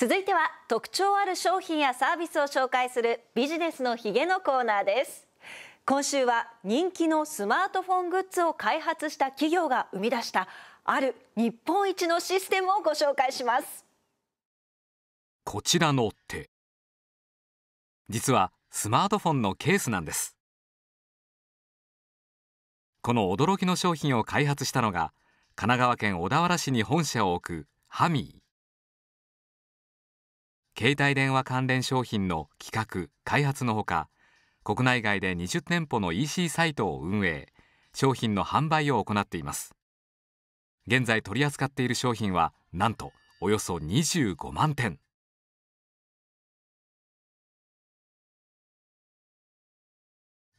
続いては特徴ある商品やサービスを紹介するビジネスのヒゲのコーナーです。今週は人気のスマートフォングッズを開発した企業が生み出したある日本一のシステムをご紹介します。こちらの手。実はスマートフォンのケースなんです。この驚きの商品を開発したのが神奈川県小田原市に本社を置くハミー。携帯電話関連商品の企画開発のほか国内外で20店舗の EC サイトを運営商品の販売を行っています。現在取り扱っている商品はなんとおよそ25万点。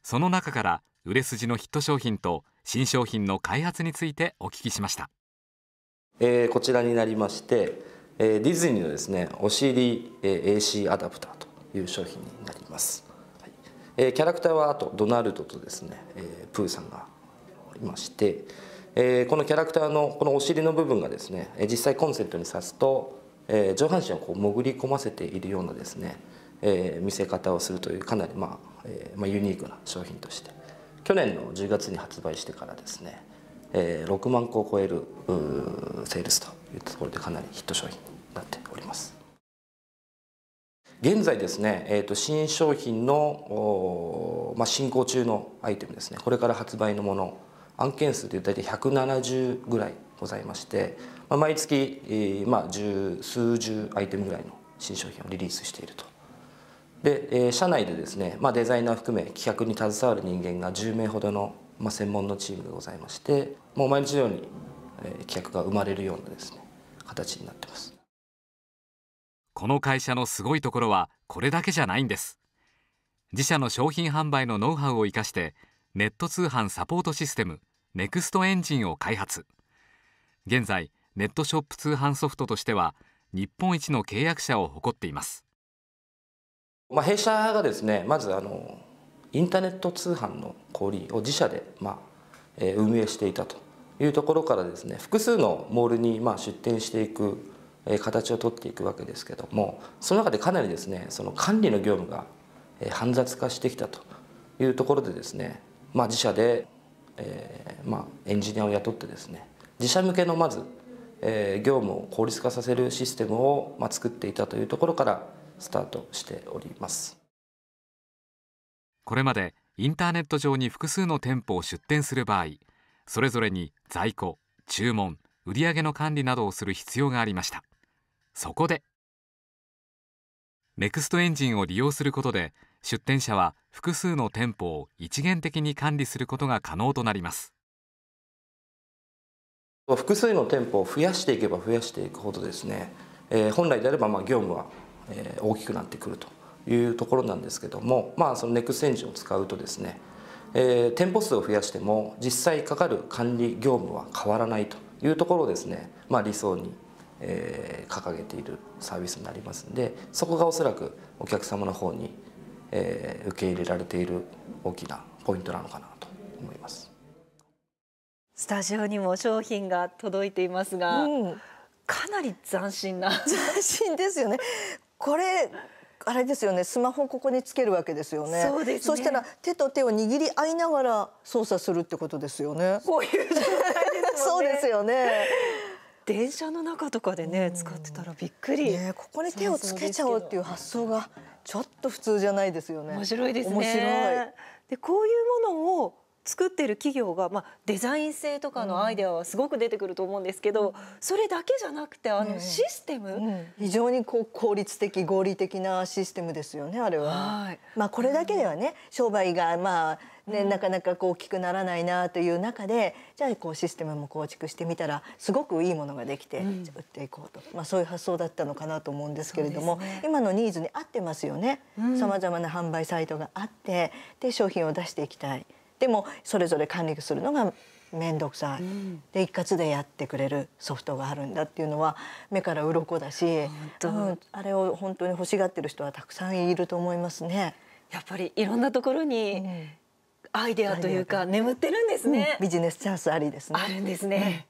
その中から売れ筋のヒット商品と新商品の開発についてお聞きしました、えー、こちらになりましてえディズニーのですねお尻、え AC アダプターという商品になります、えキャラクターはあとドナルドとですね、えプーさんがいまして、えこのキャラクターのこのお尻の部分がですね実際コンセントに挿すと、え上半身をこう潜り込ませているようなですね、え見せ方をするというかなり、まあえまあ、ユニークな商品として。去年の10月に発売してからですね、え6万個を超えるセールスというところでかなりヒット商品になっております。現在ですね、えー、と新商品の、まあ、進行中のアイテムですね。これから発売のもの案件数で大体170ぐらいございまして、まあ、毎月、えー、まあ十数十アイテムぐらいの新商品をリリースしていると。で、えー、社内でですね、まあ、デザイナー含め企画に携わる人間が10名ほどの、まあ、専門のチームがございましてもう毎日のように、企画が生まれるようなですね形になってます。この会社のすごいところはこれだけじゃないんです。自社の商品販売のノウハウを生かしてネット通販サポートシステムネクストエンジンを開発。現在ネットショップ通販ソフトとしては日本一の契約者を誇っています、まあ、弊社がですねまずあのインターネット通販の小売を自社で、まあえー、運営していたというところからですね複数のモールにまあ出店していく形をとっていくわけですけどもその中でかなりですねその管理の業務が煩雑化してきたというところでですね、まあ、自社で、えーまあ、エンジニアを雇ってですね自社向けのまず、えー、業務を効率化させるシステムを、まあ、作っていたというところからスタートしております。これまでインターネット上に複数の店舗を出店する場合それぞれに在庫注文売上の管理などをする必要がありました。そこでネクストエンジンを利用することで出店者は複数の店舗を一元的に管理することが可能となります。複数の店舗を増やしていけば増やしていくほどですね、えー、本来であればまあ業務は、えー、大きくなってくるというところなんですけども、まあ、そのネクストエンジンを使うとですね、えー、店舗数を増やしても実際かかる管理業務は変わらないというところをですね、まあ、理想にえー、掲げているサービスになりますんでそこがおそらくお客様の方に、えー、受け入れられている大きなポイントなのかなと思います。スタジオにも商品が届いていますが、うん、かなり斬新な。斬新ですよね。これあれですよねスマホここにつけるわけですよね。そうです、ね、そしたら手と手を握り合いながら操作するってことですよね。こういう状態です、ね、そうですよね。電車の中とかでね、使ってたらびっくり、ね、ここに手をつけちゃおうっていう発想がちょっと普通じゃないですよね。面白いですね。面白い。でこういうものを作ってる企業が、まあ、デザイン性とかのアイデアはすごく出てくると思うんですけど、うん、それだけじゃなくてあのシステム、うん。うん、非常にこう効率的合理的なシステムですよねあれは。はい。まあ、これだけではね商売がまあね、なかなかこう大きくならないなという中でじゃあこうシステムも構築してみたらすごくいいものができて売っていこうと、まあ、そういう発想だったのかなと思うんですけれども、ね、今のニーズに合ってますよね。さまざまな販売サイトがあってで商品を出していきたい。でもそれぞれ管理するのが面倒くさい、うん、で一括でやってくれるソフトがあるんだっていうのは目から鱗だし、うん、あれを本当に欲しがってる人はたくさんいると思いますね。やっぱりいろんなところにアイデアというか眠ってるんですね、うん、ビジネスチャンスありですね。あるんですね。